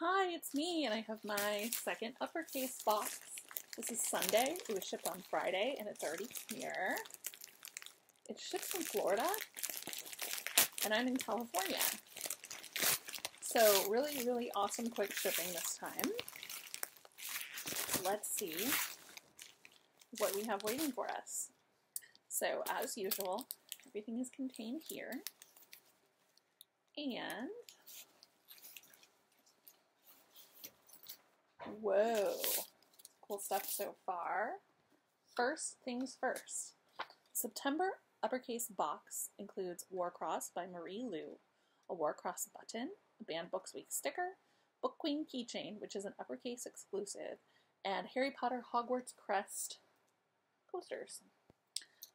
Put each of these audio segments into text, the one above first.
Hi, it's me, and I have my second uppercase box. This is Sunday. It was shipped on Friday, and it's already here. It's shipped from Florida, and I'm in California. So really, really awesome quick shipping this time. Let's see what we have waiting for us. So as usual, everything is contained here. And Whoa, cool stuff so far. First things first. September uppercase box includes Warcross by Marie Lu, a Warcross button, a Banned Books Week sticker, Book Queen keychain, which is an uppercase exclusive, and Harry Potter Hogwarts crest posters.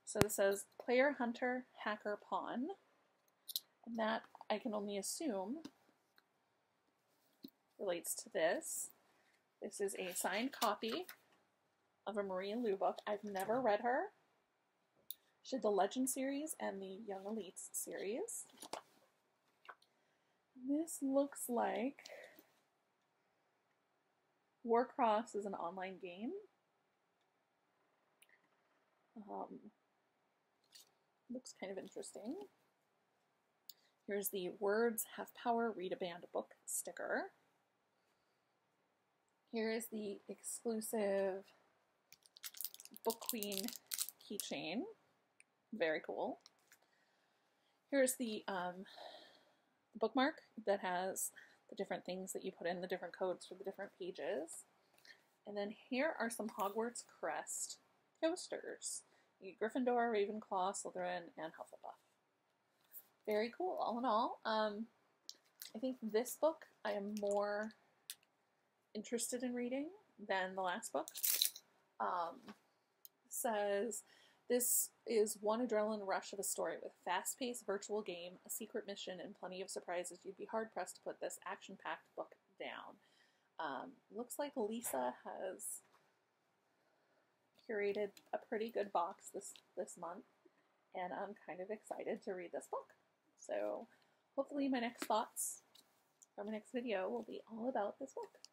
So this says Player Hunter Hacker Pawn, and that I can only assume relates to this. This is a signed copy of a Marie Lu book. I've never read her. She did the Legend series and the Young Elites series. This looks like Warcross is an online game. Um, looks kind of interesting. Here's the Words Have Power Read a Banned Book sticker. Here is the exclusive Book Queen keychain. Very cool. Here's the um, bookmark that has the different things that you put in, the different codes for the different pages. And then here are some Hogwarts Crest coasters. Gryffindor, Ravenclaw, Slytherin, and Hufflepuff. Very cool, all in all. Um, I think this book I am more interested in reading than the last book. Um, says this is one adrenaline rush of a story with fast-paced virtual game, a secret mission, and plenty of surprises. You'd be hard pressed to put this action-packed book down. Um, looks like Lisa has curated a pretty good box this this month, and I'm kind of excited to read this book. So hopefully my next thoughts from my next video will be all about this book.